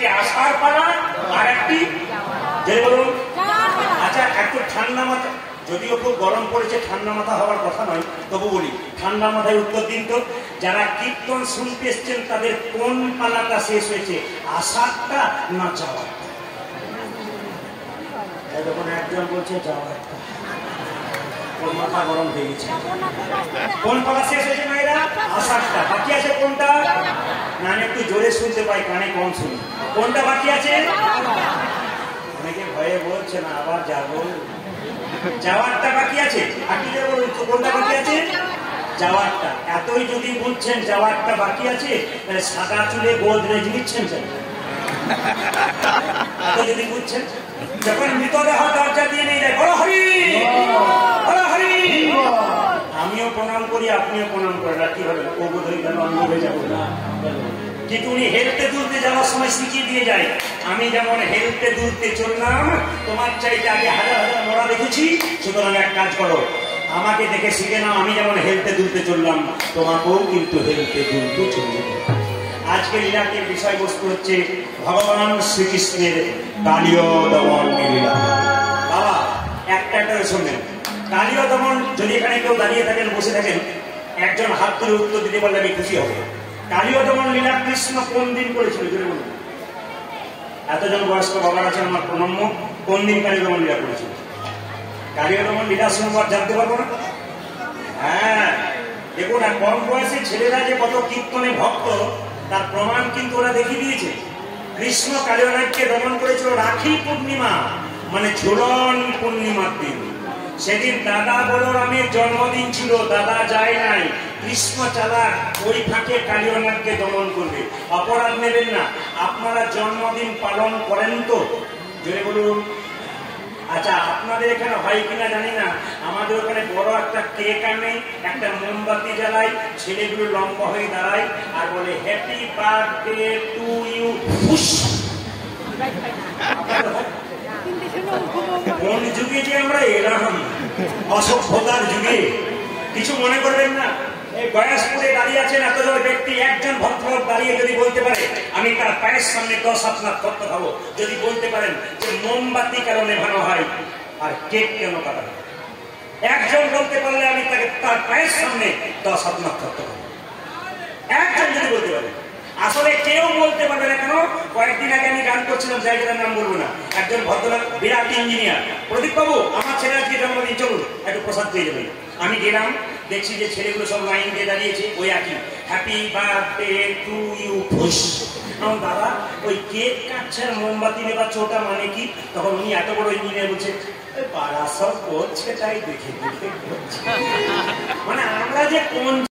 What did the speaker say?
একটি আষাঢ় পালা আর একটি যে বলুন আচ্ছা একটু ঠান্ডা মাথা, যদিও খুব গরম পড়েছে, ঠান্ডা মাথা হওয়ার কথা নয়, তবু বলি, ঠান্ডা মাথায় উত্তর দিন তো, যারা কীর্তন শুনতে এসছেন, তাদের কোন পালাটা শেষ হয়েছে আষাঢ়টা না যাওয়ারটা? যখন একজন বলছে যাওয়ারটা। ওর মাথা গরম হয়ে গেছে। কোন পালা শেষ হয়েছে, মায়েরা? আষাঢ়টা বাকি আছে কোনটা? না আমি একটু জোরে শুনতে পাই, কানে কম শুনি। কোনটা বাকি আছে? অনেকে ভয়ে বলছে না, আবার যাব। যাওয়ারটা বাকি আছে? বাকি যাব কোনটা বাকি আছে? যাওয়ারটা। এতই যদি বুঝছেন যাওয়ারটা বাকি আছে, তাহলে সাদা চুলে গোদরেজ নিচ্ছেন এত যদি বুঝছেন যখন মৃতদেহ দরজা দিয়ে নিয়ে যায় বড় হরি! প্রণাম করি, আপনিও প্রণাম করেন। আর কি হবে? ও বোধ হয়ে গেল আমি হয়ে যাব। না কিন্তু উনি হেলতে দুলতে যাওয়ার সময় শিখিয়ে দিয়ে যায়। আমি যেমন হেলতে দুলতে চললাম, তোমার চাইতে আগে হাজার হাজার মরা দেখেছি। সুতরাং এক কাজ করো, আমাকে দেখে শিখে নাও, আমি যেমন হেলতে দুলতে চললাম, তোমাকেও কিন্তু হেলতে দুলতে চলবে আজকে লীলাটির বিষয়বস্তু হচ্ছে ভগবান শ্রীকৃষ্ণের কালীয় দমন লীলা। বাবা, একটা একটা করে কালীয় দমন, যদি এখানে কেউ দাঁড়িয়ে থাকেন, বসে থাকেন, একজন হাত তুলে উত্তর দিতে পারলে আমি খুশি হব। কালীয় দমন লীলা কৃষ্ণ কোন দিন করেছিল, জোরে বলুন। এতজন বয়স্ক বাবার আছেন আমার প্রণম্য, কোন দিন কালীয় দমন লীলা করেছিল? কালীয় দমন লীলা শুনবার জানতে পারব না? হ্যাঁ দেখুন, আর কম বয়সী ছেলেরা যে কত কীর্তনে ভক্ত, তার প্রমাণ কিন্তু ওরা দেখিয়ে দিয়েছে। কৃষ্ণ কালীয়নাথকে দমন করেছিল রাখি পূর্ণিমা মানে ঝুলন পূর্ণিমার দিন। সেদিন দাদা বলরামের জন্মদিন ছিল, দাদা যায় নাই। কৃষ্ণ চালাক ওই ফাঁকে কালীয়নাথকে দমন করবে। অপরাধ নেবেন না, আপনারা জন্মদিন পালন করেন তো। জোরে বলুন। আচ্ছা আপনাদের এখানে হয় কিনা জানি না। আমাদের ওখানে বড় একটা কেক আনে, একটা মোমবাতি জ্বালায়, ছেলেগুলো লম্বা হয়ে দাঁড়ায় আর বলে হ্যাপি বার্থডে টু ইউ যুগে যে আমরা এলাম অসভ্যতার যুগে, কিছু মনে করবেন না? এই গয়াসপুরে দাঁড়িয়ে আছেন এতজন ব্যক্তি, একজন ভদ্রলোক দাঁড়িয়ে যদি বলতে পারে, আমি তার পায়ের সামনে দশ আপনার তত্ত্ব খাব। যদি বলতে পারেন যে মোমবাতি কেন নেভানো হয়, আর কেক কেন কাটা একজন বলতে পারলে আমি তাকে তার পায়ের সামনে দশ আপনার তত্ত্ব খাব একজন যদি বলতে পারে আসলে কেউ বলতে পারবে না কেন? কয়েকদিন আগে আমি গান করছিলাম জায়গাটার নাম বলব না। একজন ভদ্রলোক বিরাট ইঞ্জিনিয়ার। প্রদীপ বাবু আমার ছেলে আজকে জন্মদিন চলুন একটু প্রসাদ পেয়ে যাবেন। আমি গেলাম দেখছি যে ছেলেগুলো সব লাইন দিয়ে দাঁড়িয়েছে ওই একই। হ্যাপি বার্থডে টু ইউ খুশ। আমার দাদা ওই কেক কাটছে মোমবাতি নেবার ওটা মানে কি? তখন উনি এত বড় ইঞ্জিনিয়ার বলছে "এ, পাড়া সব করছে তাই দেখে দেখে মানে আমরা যে কোন